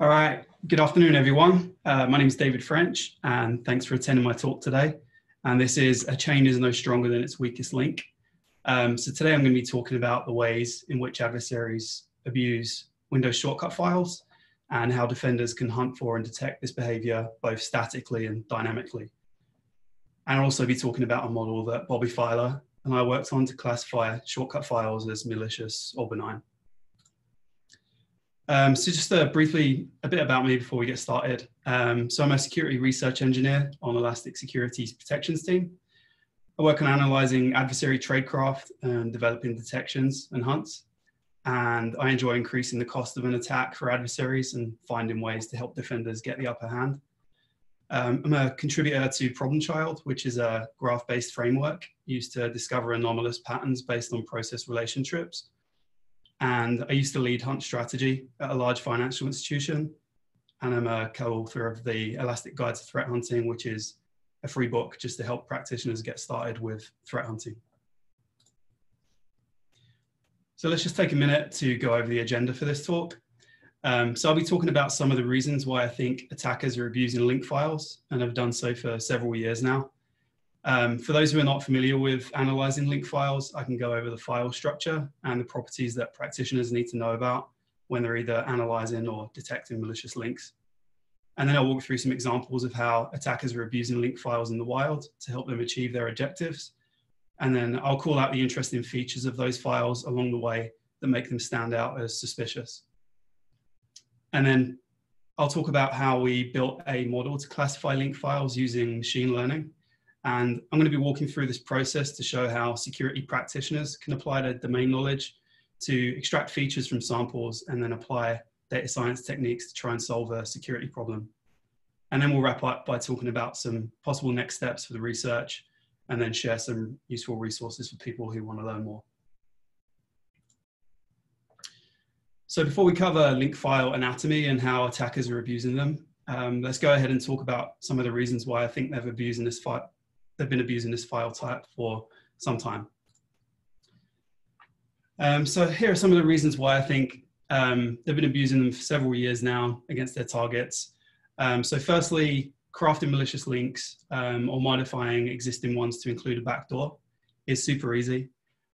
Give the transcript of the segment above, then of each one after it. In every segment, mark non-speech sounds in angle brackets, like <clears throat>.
All right, good afternoon, everyone. Uh, my name is David French, and thanks for attending my talk today. And this is A Chain is No Stronger Than Its Weakest Link. Um, so today I'm going to be talking about the ways in which adversaries abuse Windows shortcut files and how defenders can hunt for and detect this behavior both statically and dynamically. And I'll also be talking about a model that Bobby Filar and I worked on to classify shortcut files as malicious or benign. Um, so just uh, briefly, a bit about me before we get started. Um, so I'm a security research engineer on Elastic Security's protections team. I work on analyzing adversary tradecraft and developing detections and hunts. And I enjoy increasing the cost of an attack for adversaries and finding ways to help defenders get the upper hand. Um, I'm a contributor to Problem Child, which is a graph-based framework used to discover anomalous patterns based on process relationships and I used to lead Hunt Strategy at a large financial institution. And I'm a co-author of the Elastic Guide to Threat Hunting, which is a free book just to help practitioners get started with threat hunting. So let's just take a minute to go over the agenda for this talk. Um, so I'll be talking about some of the reasons why I think attackers are abusing link files and have done so for several years now. Um, for those who are not familiar with analyzing link files, I can go over the file structure and the properties that practitioners need to know about when they're either analyzing or detecting malicious links. And then I'll walk through some examples of how attackers are abusing link files in the wild to help them achieve their objectives. And then I'll call out the interesting features of those files along the way that make them stand out as suspicious. And then I'll talk about how we built a model to classify link files using machine learning and I'm going to be walking through this process to show how security practitioners can apply their domain knowledge to extract features from samples and then apply data science techniques to try and solve a security problem. And then we'll wrap up by talking about some possible next steps for the research and then share some useful resources for people who want to learn more. So before we cover link file anatomy and how attackers are abusing them, um, let's go ahead and talk about some of the reasons why I think they've abused this, file they've been abusing this file type for some time. Um, so here are some of the reasons why I think um, they've been abusing them for several years now against their targets. Um, so firstly, crafting malicious links um, or modifying existing ones to include a backdoor is super easy.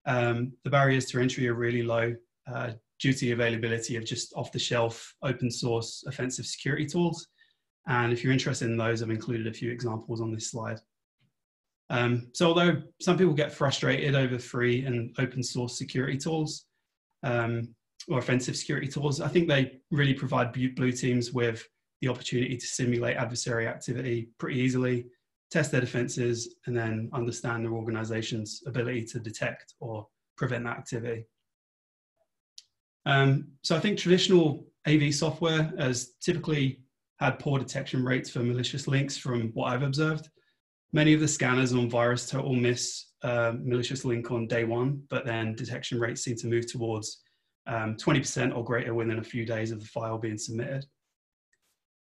Um, the barriers to entry are really low uh, due to the availability of just off-the-shelf open source offensive security tools. And if you're interested in those, I've included a few examples on this slide. Um, so although some people get frustrated over free and open source security tools um, or offensive security tools, I think they really provide blue teams with the opportunity to simulate adversary activity pretty easily, test their defenses, and then understand their organization's ability to detect or prevent that activity. Um, so I think traditional AV software has typically had poor detection rates for malicious links from what I've observed. Many of the scanners on VirusTotal miss uh, malicious link on day one, but then detection rates seem to move towards 20% um, or greater within a few days of the file being submitted.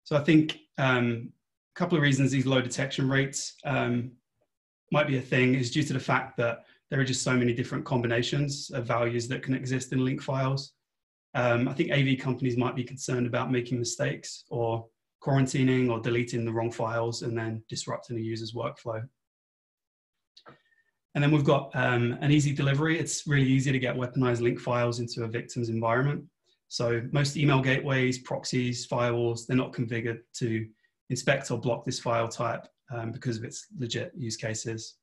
So I think um, a couple of reasons these low detection rates um, might be a thing is due to the fact that there are just so many different combinations of values that can exist in link files. Um, I think AV companies might be concerned about making mistakes or quarantining or deleting the wrong files and then disrupting a user's workflow. And then we've got um, an easy delivery. It's really easy to get weaponized link files into a victim's environment. So most email gateways, proxies, firewalls, they're not configured to inspect or block this file type um, because of its legit use cases.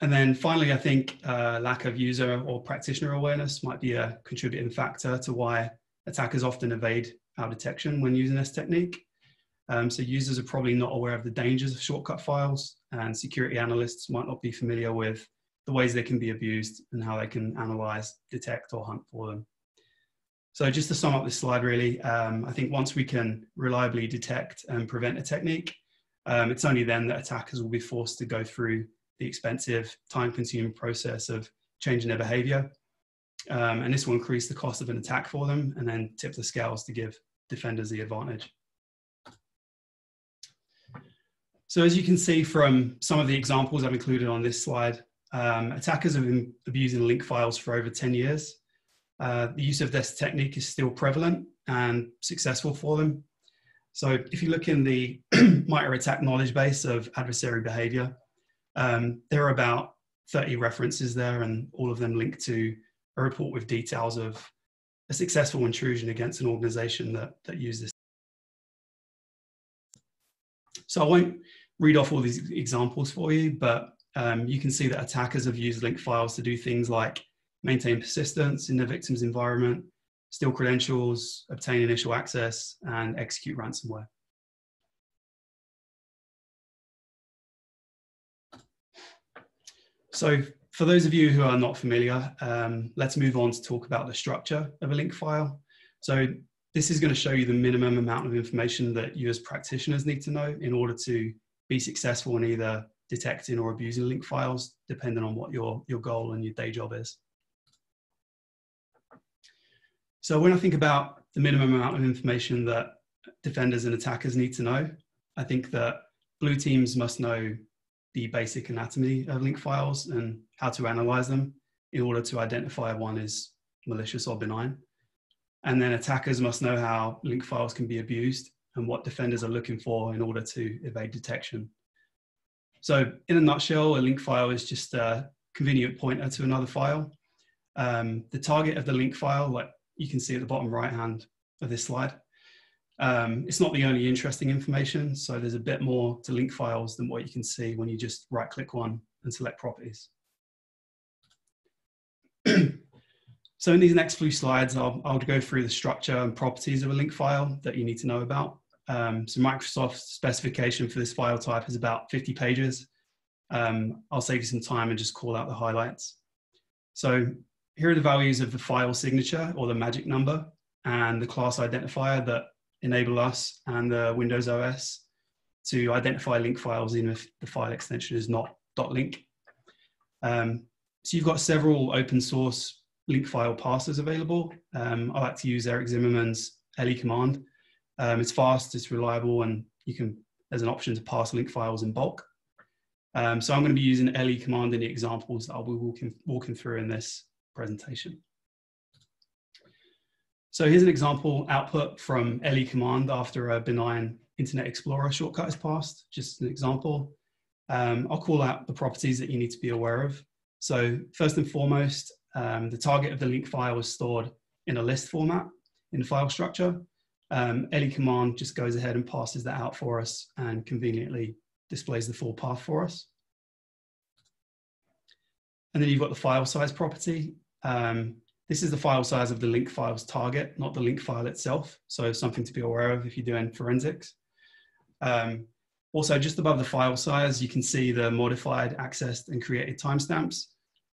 And then finally, I think uh, lack of user or practitioner awareness might be a contributing factor to why attackers often evade our detection when using this technique. Um, so users are probably not aware of the dangers of shortcut files and security analysts might not be familiar with the ways they can be abused and how they can analyze, detect or hunt for them. So just to sum up this slide really, um, I think once we can reliably detect and prevent a technique, um, it's only then that attackers will be forced to go through the expensive, time-consuming process of changing their behavior um, and this will increase the cost of an attack for them and then tip the scales to give defenders the advantage. So as you can see from some of the examples I've included on this slide, um, attackers have been abusing link files for over 10 years. Uh, the use of this technique is still prevalent and successful for them. So if you look in the <clears throat> MITRE ATT&CK knowledge base of adversary behavior, um, there are about 30 references there and all of them link to a report with details of a successful intrusion against an organization that, that used this. So I won't read off all these examples for you, but um, you can see that attackers have used link files to do things like maintain persistence in the victim's environment, steal credentials, obtain initial access, and execute ransomware. So for those of you who are not familiar, um, let's move on to talk about the structure of a link file. So this is going to show you the minimum amount of information that you as practitioners need to know in order to be successful in either detecting or abusing link files, depending on what your, your goal and your day job is. So when I think about the minimum amount of information that defenders and attackers need to know, I think that blue teams must know the basic anatomy of link files and how to analyze them in order to identify one is malicious or benign. And then attackers must know how link files can be abused and what defenders are looking for in order to evade detection. So in a nutshell, a link file is just a convenient pointer to another file. Um, the target of the link file, like you can see at the bottom right hand of this slide, um, it's not the only interesting information. So there's a bit more to link files than what you can see when you just right click one and select properties. <clears throat> so in these next few slides, I'll, I'll go through the structure and properties of a link file that you need to know about. Um, so Microsoft's specification for this file type is about 50 pages. Um, I'll save you some time and just call out the highlights. So here are the values of the file signature or the magic number and the class identifier that enable us and the Windows OS to identify link files even if the file extension is not .link. Um, so you've got several open source link file parsers available. Um, I like to use Eric Zimmerman's LE command. Um, it's fast, it's reliable, and you can. There's an option to parse link files in bulk. Um, so I'm going to be using LE command in the examples that I'll be walking, walking through in this presentation. So here's an example output from LE command after a benign Internet Explorer shortcut is parsed, just an example. Um, I'll call out the properties that you need to be aware of. So first and foremost, um, the target of the link file is stored in a list format in the file structure. Um, LE command just goes ahead and parses that out for us and conveniently displays the full path for us. And then you've got the file size property. Um, this is the file size of the link file's target, not the link file itself. So something to be aware of if you're doing forensics. Um, also, just above the file size, you can see the modified, accessed, and created timestamps.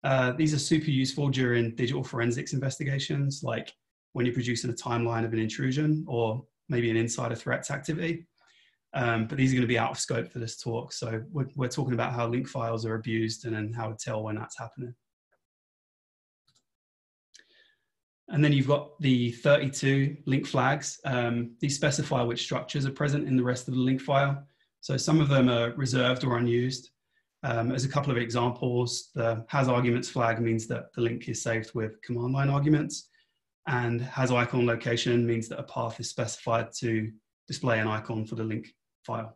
Uh, these are super useful during digital forensics investigations, like when you're producing a timeline of an intrusion or maybe an insider threats activity. Um, but these are going to be out of scope for this talk. So we're, we're talking about how link files are abused and then how to tell when that's happening. And then you've got the 32 link flags. Um, these specify which structures are present in the rest of the link file. So some of them are reserved or unused. Um, as a couple of examples, the has arguments flag means that the link is saved with command line arguments and has icon location means that a path is specified to display an icon for the link file.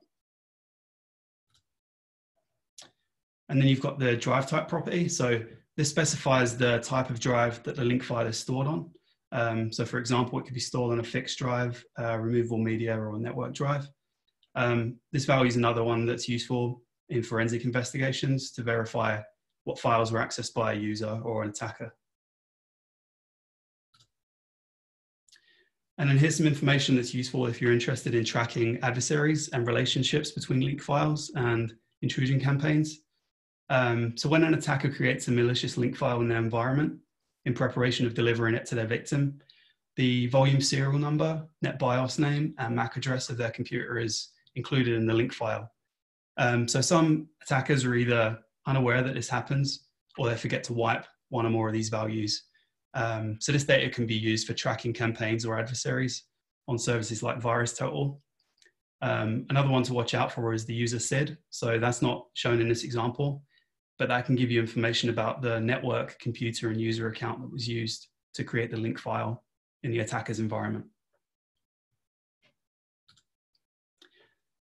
And then you've got the drive type property. So this specifies the type of drive that the link file is stored on. Um, so for example, it could be stored on a fixed drive, uh, removable media, or a network drive. Um, this value is another one that's useful in forensic investigations to verify what files were accessed by a user or an attacker. And then here's some information that's useful if you're interested in tracking adversaries and relationships between link files and intrusion campaigns. Um, so when an attacker creates a malicious link file in their environment in preparation of delivering it to their victim, the volume serial number, NetBIOS name, and MAC address of their computer is included in the link file. Um, so some attackers are either unaware that this happens or they forget to wipe one or more of these values. Um, so this data can be used for tracking campaigns or adversaries on services like VirusTotal. Um, another one to watch out for is the user SID. So that's not shown in this example, but that can give you information about the network, computer, and user account that was used to create the link file in the attacker's environment.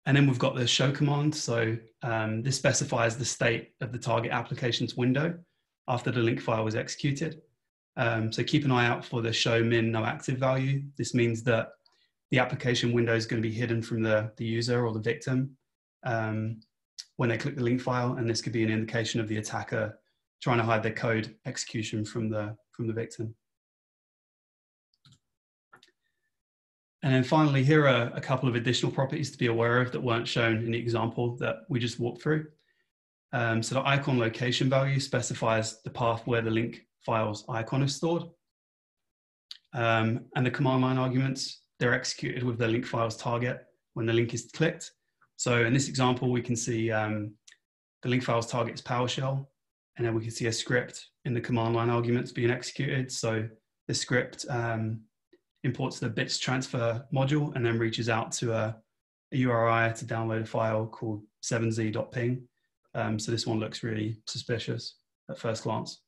And then we've got the show command. So um, this specifies the state of the target application's window after the link file was executed. Um, so keep an eye out for the show min no active value. This means that the application window is going to be hidden from the, the user or the victim um, when they click the link file. And this could be an indication of the attacker trying to hide their code execution from the, from the victim. And then finally, here are a couple of additional properties to be aware of that weren't shown in the example that we just walked through. Um, so the icon location value specifies the path where the link file's icon is stored. Um, and the command line arguments, they're executed with the link file's target when the link is clicked. So in this example, we can see um, the link file's target is PowerShell, and then we can see a script in the command line arguments being executed. So the script um, imports the bits transfer module and then reaches out to a, a URI to download a file called 7z.ping. Um, so this one looks really suspicious at first glance.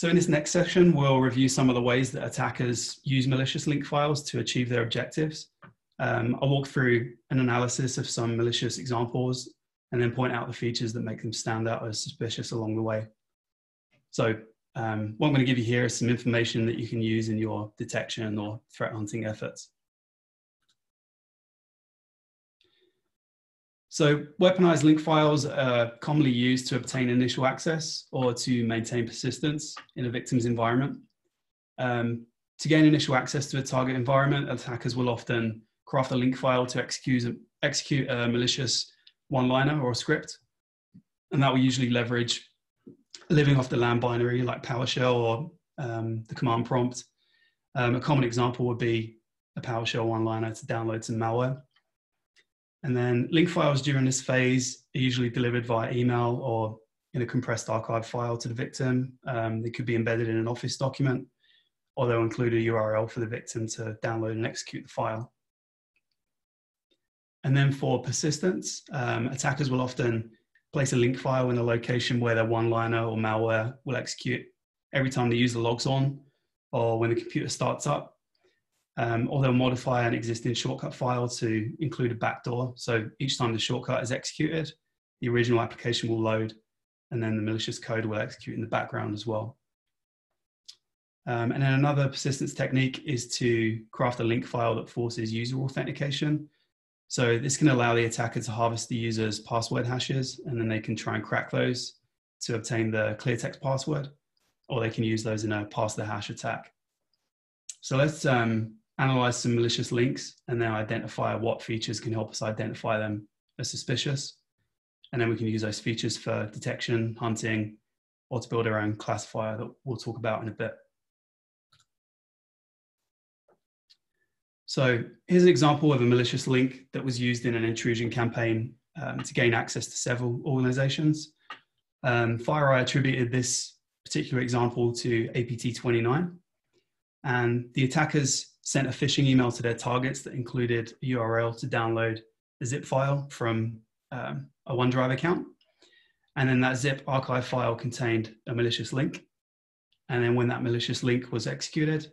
So in this next session, we'll review some of the ways that attackers use malicious link files to achieve their objectives. Um, I'll walk through an analysis of some malicious examples and then point out the features that make them stand out as suspicious along the way. So um, what I'm going to give you here is some information that you can use in your detection or threat hunting efforts. So weaponized link files are commonly used to obtain initial access or to maintain persistence in a victim's environment. Um, to gain initial access to a target environment, attackers will often craft a link file to execute, execute a malicious one-liner or a script. And that will usually leverage living off the land binary like PowerShell or um, the command prompt. Um, a common example would be a PowerShell one-liner to download some malware. And then link files during this phase are usually delivered via email or in a compressed archive file to the victim. Um, they could be embedded in an Office document, or they'll include a URL for the victim to download and execute the file. And then for persistence, um, attackers will often place a link file in a location where their one-liner or malware will execute every time the user logs on or when the computer starts up. Um, or they'll modify an existing shortcut file to include a backdoor. So each time the shortcut is executed, the original application will load and then the malicious code will execute in the background as well. Um, and then another persistence technique is to craft a link file that forces user authentication. So this can allow the attacker to harvest the user's password hashes, and then they can try and crack those to obtain the clear text password, or they can use those in a pass the hash attack. So let's um, analyze some malicious links and then identify what features can help us identify them as suspicious. And then we can use those features for detection, hunting, or to build our own classifier that we'll talk about in a bit. So here's an example of a malicious link that was used in an intrusion campaign um, to gain access to several organizations. Um, FireEye attributed this particular example to APT29, and the attackers sent a phishing email to their targets that included a URL to download a zip file from um, a OneDrive account. And then that zip archive file contained a malicious link. And then when that malicious link was executed,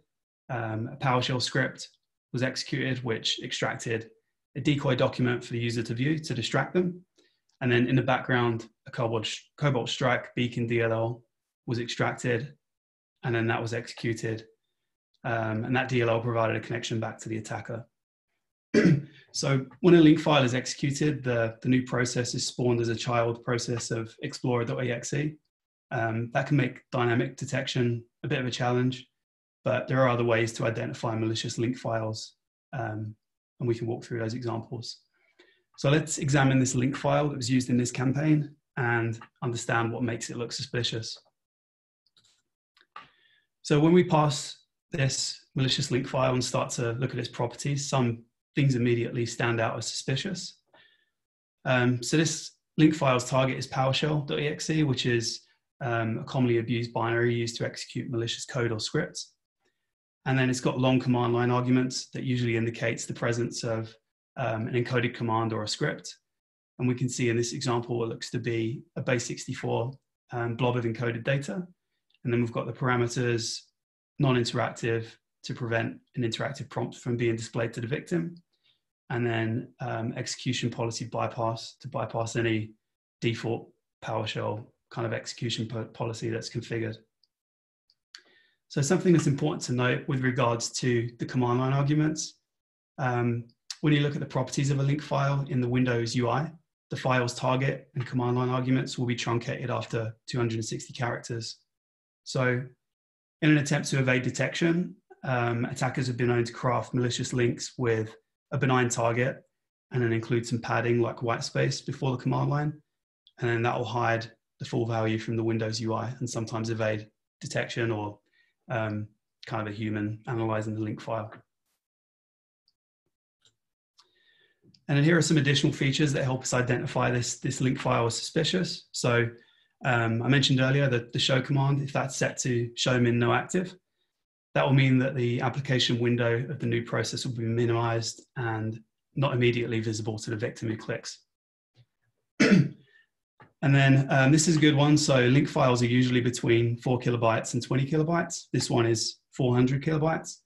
um, a PowerShell script was executed, which extracted a decoy document for the user to view to distract them. And then in the background, a Cobalt, Cobalt Strike beacon DLL was extracted, and then that was executed. Um, and that DLL provided a connection back to the attacker. <clears throat> so when a link file is executed, the, the new process is spawned as a child process of explorer.exe. Um, that can make dynamic detection a bit of a challenge but there are other ways to identify malicious link files, um, and we can walk through those examples. So let's examine this link file that was used in this campaign and understand what makes it look suspicious. So when we parse this malicious link file and start to look at its properties, some things immediately stand out as suspicious. Um, so this link file's target is PowerShell.exe, which is um, a commonly abused binary used to execute malicious code or scripts. And then it's got long command line arguments that usually indicates the presence of um, an encoded command or a script. And we can see in this example, it looks to be a base 64 um, blob of encoded data. And then we've got the parameters non-interactive to prevent an interactive prompt from being displayed to the victim. And then um, execution policy bypass to bypass any default PowerShell kind of execution policy that's configured. So something that's important to note with regards to the command line arguments, um, when you look at the properties of a link file in the Windows UI, the file's target and command line arguments will be truncated after 260 characters. So in an attempt to evade detection, um, attackers have been known to craft malicious links with a benign target and then include some padding like white space before the command line. And then that will hide the full value from the Windows UI and sometimes evade detection or um, kind of a human analyzing the link file. And then here are some additional features that help us identify this, this link file as suspicious. So um, I mentioned earlier that the show command, if that's set to show min no active, that will mean that the application window of the new process will be minimized and not immediately visible to the victim who clicks. <clears throat> and then um, this is a good one. So link files are usually between four kilobytes and 20 kilobytes. This one is 400 kilobytes.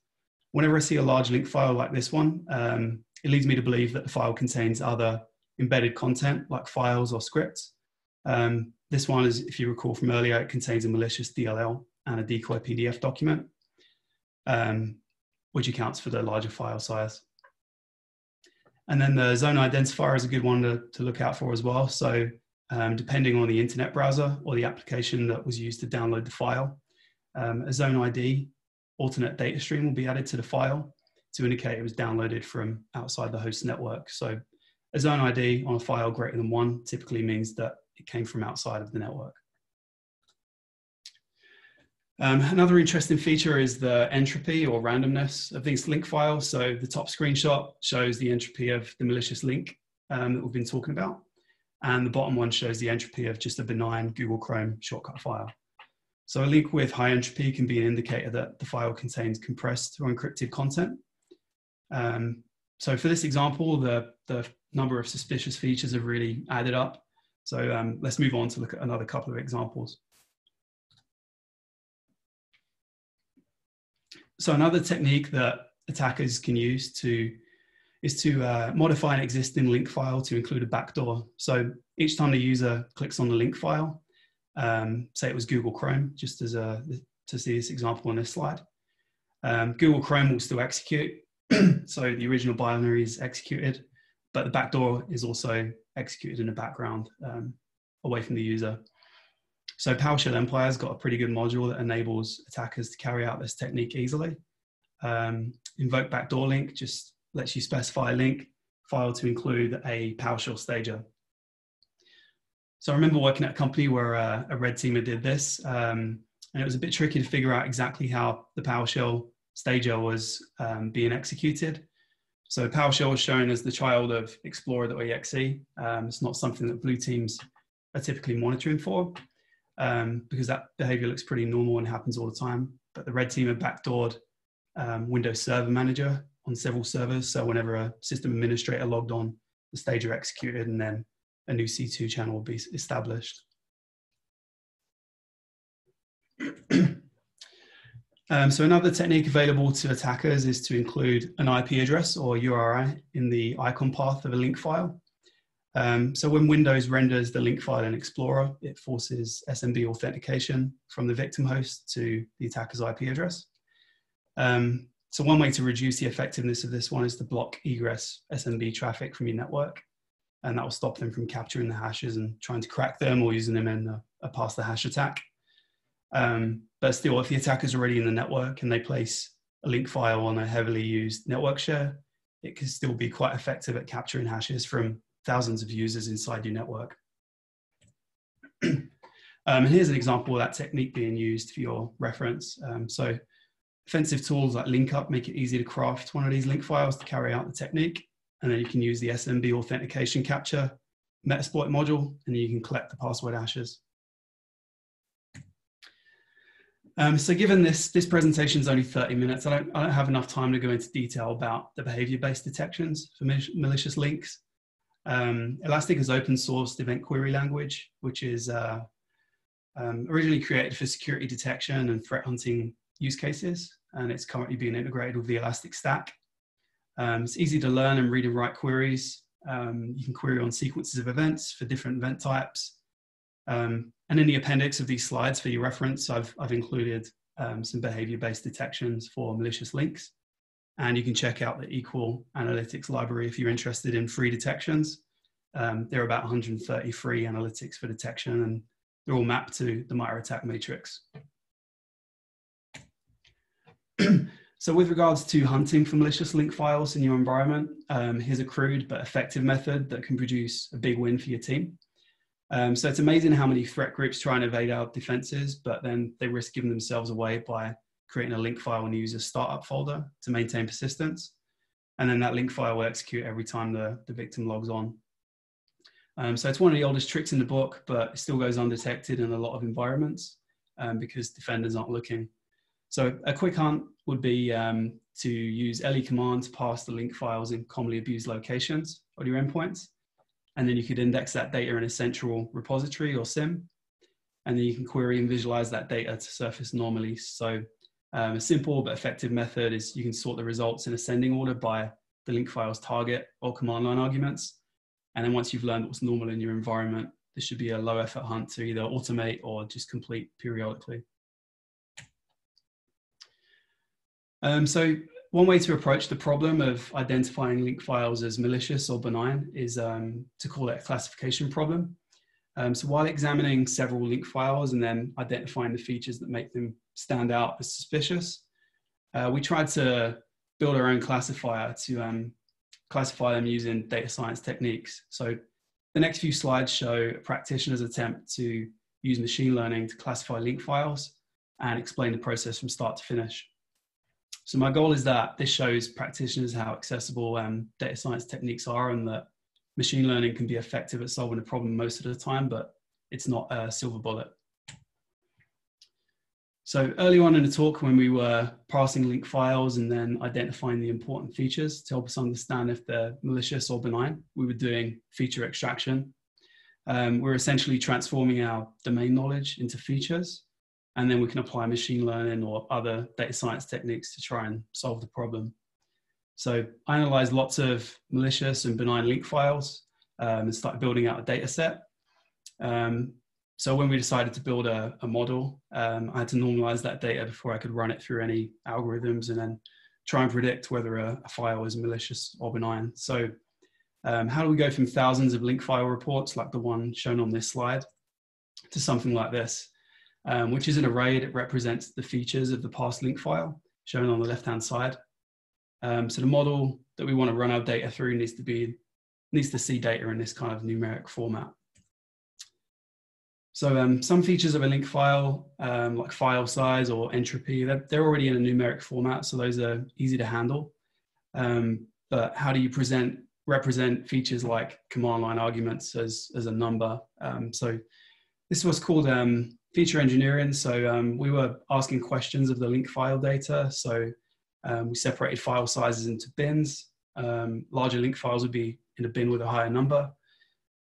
Whenever I see a large link file like this one, um, it leads me to believe that the file contains other embedded content like files or scripts. Um, this one is, if you recall from earlier, it contains a malicious DLL and a decoy PDF document, um, which accounts for the larger file size. And then the zone identifier is a good one to, to look out for as well. So um, depending on the internet browser or the application that was used to download the file, um, a zone ID alternate data stream will be added to the file to indicate it was downloaded from outside the host network. So a zone ID on a file greater than one typically means that it came from outside of the network. Um, another interesting feature is the entropy or randomness of these link files. So the top screenshot shows the entropy of the malicious link um, that we've been talking about. And the bottom one shows the entropy of just a benign Google Chrome shortcut file. So a link with high entropy can be an indicator that the file contains compressed or encrypted content. Um, so for this example, the, the number of suspicious features have really added up. So um, let's move on to look at another couple of examples. So another technique that attackers can use to is to uh, modify an existing link file to include a backdoor. So each time the user clicks on the link file, um, say it was Google Chrome, just as a, to see this example on this slide, um, Google Chrome will still execute, <clears throat> so the original binary is executed, but the backdoor is also executed in the background um, away from the user. So PowerShell Empire has got a pretty good module that enables attackers to carry out this technique easily. Um, invoke backdoor link just lets you specify a link file to include a PowerShell stager. So I remember working at a company where uh, a red teamer did this, um, and it was a bit tricky to figure out exactly how the PowerShell Stager was um, being executed. So PowerShell was shown as the child of Explorer.exe. Um, it's not something that blue teams are typically monitoring for um, because that behavior looks pretty normal and happens all the time. But the red team had backdoored um, Windows Server Manager on several servers. So whenever a system administrator logged on, the stager executed and then a new C2 channel will be established. <clears throat> Um, so another technique available to attackers is to include an IP address or URI in the icon path of a link file. Um, so when Windows renders the link file in Explorer, it forces SMB authentication from the victim host to the attacker's IP address. Um, so one way to reduce the effectiveness of this one is to block egress SMB traffic from your network. And that will stop them from capturing the hashes and trying to crack them or using them in a, a pass the hash attack. Um, but still, if the attacker is already in the network and they place a link file on a heavily used network share, it can still be quite effective at capturing hashes from thousands of users inside your network. <clears throat> um, and here's an example of that technique being used for your reference. Um, so offensive tools like LNKUp make it easy to craft one of these link files to carry out the technique. And then you can use the SMB authentication capture Metasploit module, and you can collect the password hashes. Um, so given this, this presentation is only 30 minutes, I don't, I don't have enough time to go into detail about the behavior-based detections for malicious links. Um, Elastic has open sourced event query language, which is uh, um, originally created for security detection and threat hunting use cases, and it's currently being integrated with the Elastic Stack. Um, it's easy to learn and read and write queries. Um, you can query on sequences of events for different event types. Um, and in the appendix of these slides for your reference, I've, I've included um, some behavior-based detections for malicious links. And you can check out the EQL analytics library if you're interested in free detections. Um, there are about 130 free analytics for detection and they're all mapped to the MITRE ATT&CK matrix. <clears throat> so with regards to hunting for malicious link files in your environment, um, here's a crude but effective method that can produce a big win for your team. Um, so it's amazing how many threat groups try and evade our defenses, but then they risk giving themselves away by creating a link file in the user's startup folder to maintain persistence. And then that link file will execute every time the, the victim logs on. Um, so it's one of the oldest tricks in the book, but it still goes undetected in a lot of environments um, because defenders aren't looking. So a quick hunt would be um, to use LE command to parse the link files in commonly abused locations on your endpoints. And then you could index that data in a central repository or SIEM. And then you can query and visualize that data to surface normally. So um, a simple but effective method is you can sort the results in ascending order by the link file's target or command line arguments. And then once you've learned what's normal in your environment, this should be a low effort hunt to either automate or just complete periodically. Um, so one way to approach the problem of identifying link files as malicious or benign is um, to call it a classification problem. Um, so while examining several link files and then identifying the features that make them stand out as suspicious, uh, we tried to build our own classifier to um, classify them using data science techniques. So the next few slides show a practitioner's attempt to use machine learning to classify link files and explain the process from start to finish. So my goal is that this shows practitioners how accessible um, data science techniques are and that machine learning can be effective at solving a problem most of the time, but it's not a silver bullet. So early on in the talk, when we were parsing link files and then identifying the important features to help us understand if they're malicious or benign, we were doing feature extraction. Um, we're essentially transforming our domain knowledge into features and then we can apply machine learning or other data science techniques to try and solve the problem. So I analyzed lots of malicious and benign link files um, and started building out a data set. Um, so when we decided to build a, a model, um, I had to normalize that data before I could run it through any algorithms and then try and predict whether a, a file is malicious or benign. So um, how do we go from thousands of link file reports like the one shown on this slide to something like this? Um, which is an array that represents the features of the parsed link file shown on the left-hand side. Um, so the model that we want to run our data through needs to be needs to see data in this kind of numeric format. So um, some features of a link file, um, like file size or entropy, they're, they're, already in a numeric format, so those are easy to handle. Um, but how do you present represent features like command line arguments as, as a number? Um, so this was called um, feature engineering. So um, we were asking questions of the link file data. So um, we separated file sizes into bins. Um, larger link files would be in a bin with a higher number.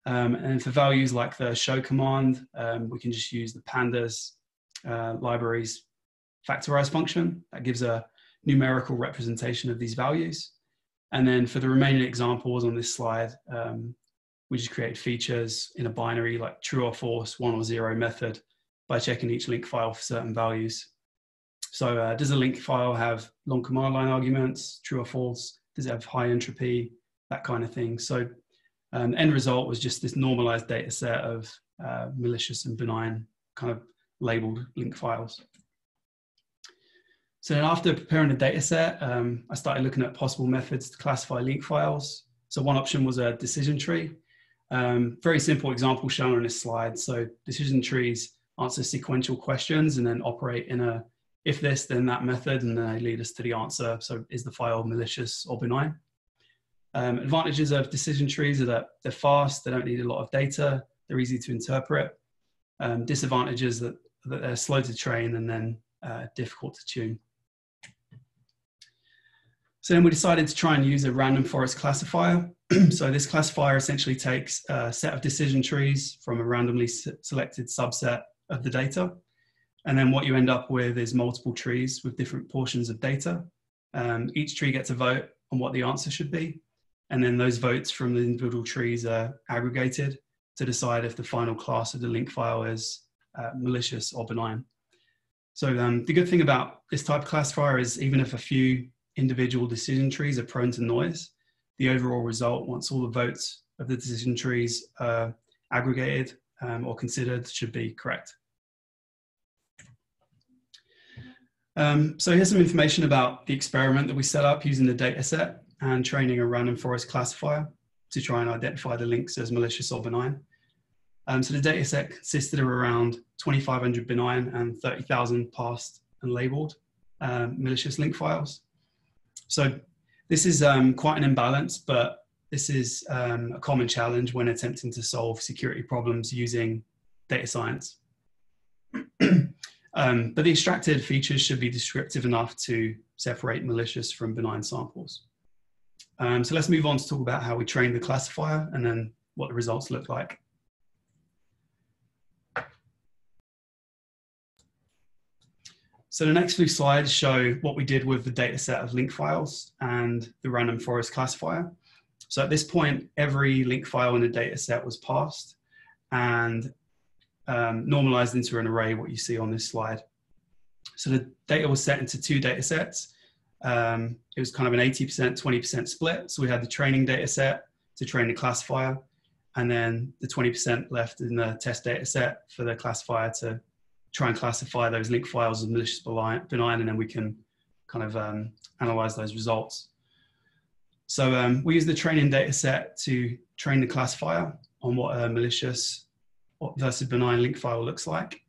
Um, and for values like the show command, um, we can just use the pandas uh, libraries factorize function. That gives a numerical representation of these values. And then for the remaining examples on this slide, um, we just create features in a binary like true or false, one or zero method by checking each link file for certain values. So uh, does a link file have long command line arguments, true or false? Does it have high entropy? That kind of thing. So um, end result was just this normalized data set of uh, malicious and benign kind of labeled link files. So then after preparing the data set, um, I started looking at possible methods to classify link files. So one option was a decision tree. Um, very simple example shown on this slide. So decision trees answer sequential questions and then operate in a if this then that method and then they lead us to the answer. So is the file malicious or benign? Um, advantages of decision trees are that they're fast they don't need a lot of data they're easy to interpret. Um, disadvantages that, that they're slow to train and then uh, difficult to tune So then we decided to try and use a random forest classifier. <clears throat> so this classifier essentially takes a set of decision trees from a randomly selected subset of the data. And then what you end up with is multiple trees with different portions of data. Um, each tree gets a vote on what the answer should be. And then those votes from the individual trees are aggregated to decide if the final class of the link file is uh, malicious or benign. So um, the good thing about this type of classifier is even if a few individual decision trees are prone to noise, the overall result, once all the votes of the decision trees are aggregated um, or considered, should be correct. Um, so here's some information about the experiment that we set up using the data set and training a random forest classifier to try and identify the links as malicious or benign. Um, so the data set consisted of around 2,500 benign and 30,000 parsed and labeled um, malicious link files. So this is um, quite an imbalance, but this is um, a common challenge when attempting to solve security problems using data science. <clears throat> Um, but the extracted features should be descriptive enough to separate malicious from benign samples. Um, so let's move on to talk about how we train the classifier and then what the results look like. So the next few slides show what we did with the data set of link files and the random forest classifier. So at this point, every link file in the data set was parsed and um, normalized into an array, what you see on this slide. So the data was set into two data sets. Um, it was kind of an 80%, 20% split. So we had the training data set to train the classifier, and then the 20% left in the test data set for the classifier to try and classify those link files as malicious or benign, and then we can kind of um, analyze those results. So um, we use the training data set to train the classifier on what a malicious versus benign link file looks like.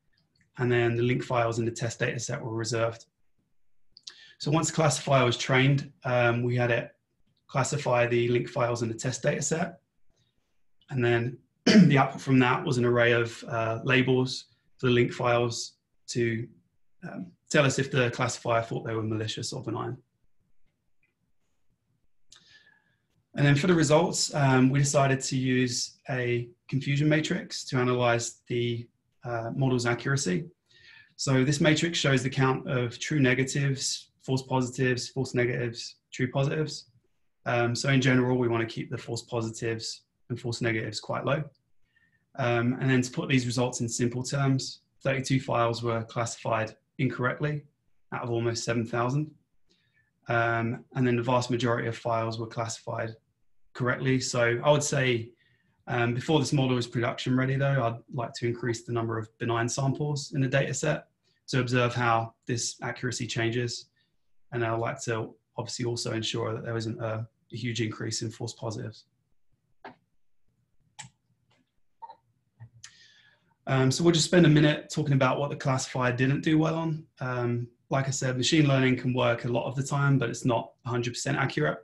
And then the link files in the test data set were reserved. So once the classifier was trained, um, we had it classify the link files in the test data set. And then <clears throat> the output from that was an array of uh, labels the link files to um, tell us if the classifier thought they were malicious or benign. And then for the results, um, we decided to use a confusion matrix to analyze the uh, model's accuracy. So this matrix shows the count of true negatives false positives, false negatives, true positives. Um, so in general, we want to keep the false positives and false negatives quite low. Um, and then to put these results in simple terms, 32 files were classified incorrectly out of almost 7,000. Um, and then the vast majority of files were classified correctly. So I would say um, before this model is production ready though, I'd like to increase the number of benign samples in the data set to observe how this accuracy changes and I'd like to obviously also ensure that there isn't a, a huge increase in false positives. Um, so we'll just spend a minute talking about what the classifier didn't do well on. Um, like I said, machine learning can work a lot of the time, but it's not 100% accurate.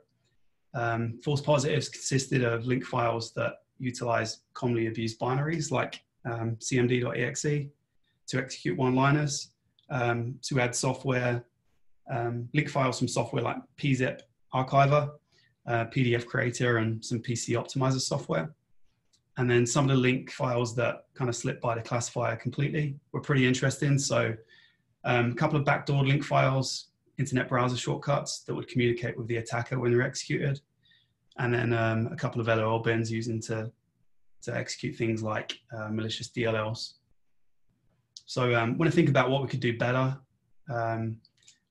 Um, false positives consisted of link files that utilize commonly abused binaries like um, cmd.exe to execute one-liners, um, to add software um, link files from software like PeaZip archiver, uh, PDF creator, and some PC optimizer software. And then some of the link files that kind of slipped by the classifier completely were pretty interesting. So um, a couple of backdoor link files, internet browser shortcuts that would communicate with the attacker when they're executed. And then um, a couple of LOL bins using to, to execute things like uh, malicious DLLs. So um, when I think about what we could do better, um,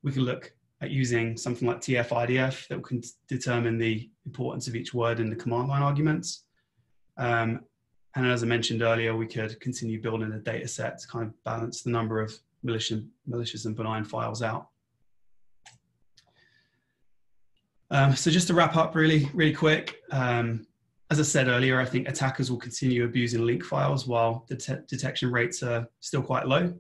we could look at using something like TF-IDF that can determine the importance of each word in the command line arguments. Um, and as I mentioned earlier, we could continue building a data set to kind of balance the number of malicious, malicious and benign files out. Um, so just to wrap up really, really quick, um, as I said earlier, I think attackers will continue abusing link files while the detection rates are still quite low.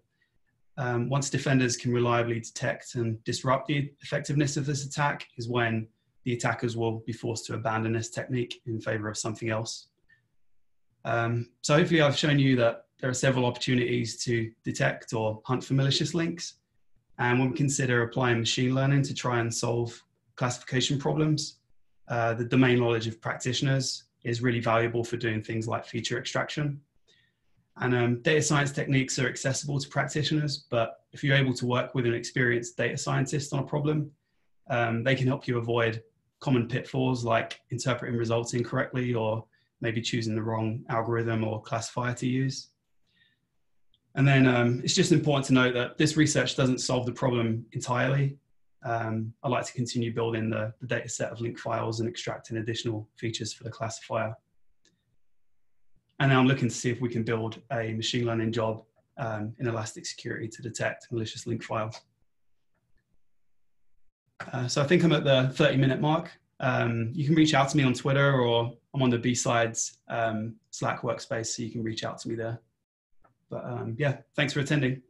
Um, once defenders can reliably detect and disrupt the effectiveness of this attack is when the attackers will be forced to abandon this technique in favor of something else. Um, so hopefully I've shown you that there are several opportunities to detect or hunt for malicious links. And when we consider applying machine learning to try and solve classification problems. Uh, the domain knowledge of practitioners is really valuable for doing things like feature extraction. And um, data science techniques are accessible to practitioners, but if you're able to work with an experienced data scientist on a problem, um, they can help you avoid common pitfalls like interpreting results incorrectly or maybe choosing the wrong algorithm or classifier to use. And then um, it's just important to note that this research doesn't solve the problem entirely. Um, I'd like to continue building the, the data set of link files and extracting additional features for the classifier. And now I'm looking to see if we can build a machine learning job um, in Elastic Security to detect malicious link files. Uh, so I think I'm at the 30 minute mark. Um, you can reach out to me on Twitter or I'm on the B-Sides um, Slack workspace, so you can reach out to me there. But um, yeah, thanks for attending.